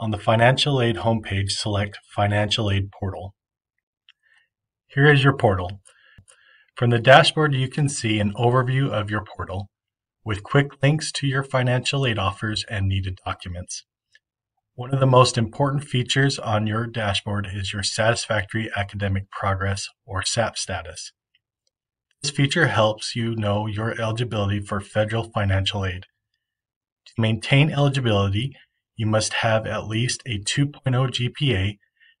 On the Financial Aid homepage, select Financial Aid Portal. Here is your portal. From the dashboard, you can see an overview of your portal with quick links to your financial aid offers and needed documents. One of the most important features on your dashboard is your Satisfactory Academic Progress or SAP status. This feature helps you know your eligibility for federal financial aid. To maintain eligibility, you must have at least a 2.0 GPA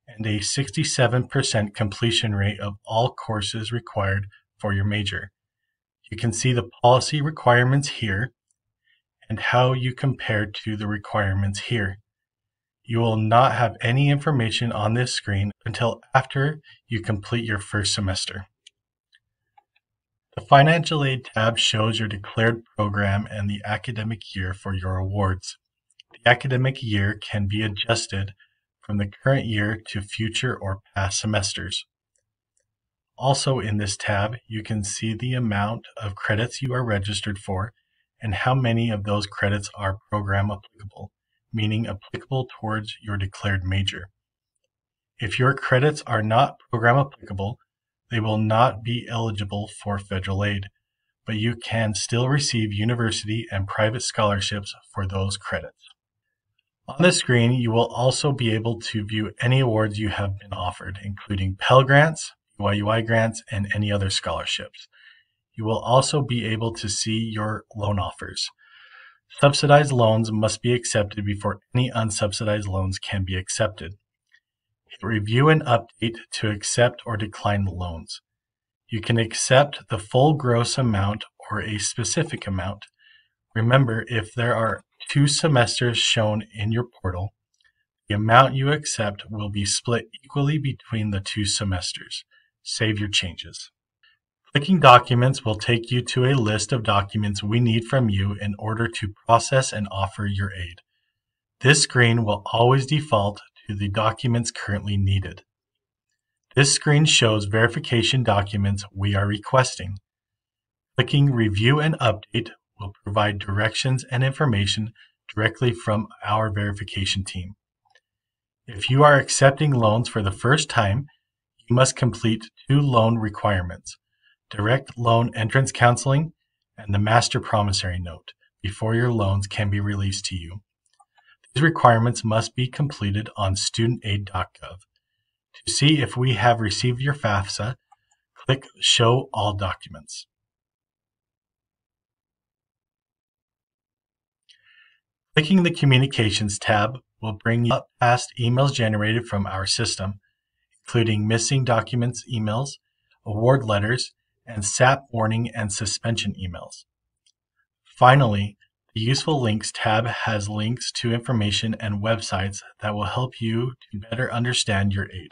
and a 67% completion rate of all courses required for your major. You can see the policy requirements here and how you compare to the requirements here. You will not have any information on this screen until after you complete your first semester. The Financial Aid tab shows your declared program and the academic year for your awards. The academic year can be adjusted from the current year to future or past semesters. Also in this tab, you can see the amount of credits you are registered for and how many of those credits are program applicable, meaning applicable towards your declared major. If your credits are not program applicable, they will not be eligible for federal aid, but you can still receive university and private scholarships for those credits. On the screen, you will also be able to view any awards you have been offered, including Pell Grants, BYUI grants, and any other scholarships. You will also be able to see your loan offers. Subsidized loans must be accepted before any unsubsidized loans can be accepted. Hit review and update to accept or decline the loans. You can accept the full gross amount or a specific amount. Remember, if there are two semesters shown in your portal, the amount you accept will be split equally between the two semesters. Save your changes. Clicking Documents will take you to a list of documents we need from you in order to process and offer your aid. This screen will always default to the documents currently needed. This screen shows verification documents we are requesting. Clicking Review and Update will provide directions and information directly from our verification team. If you are accepting loans for the first time, you must complete two loan requirements, direct loan entrance counseling and the master promissory note, before your loans can be released to you. These requirements must be completed on studentaid.gov. To see if we have received your FAFSA, click Show All Documents. Clicking the Communications tab will bring you up past emails generated from our system including missing documents emails, award letters, and SAP warning and suspension emails. Finally, the Useful Links tab has links to information and websites that will help you to better understand your aid.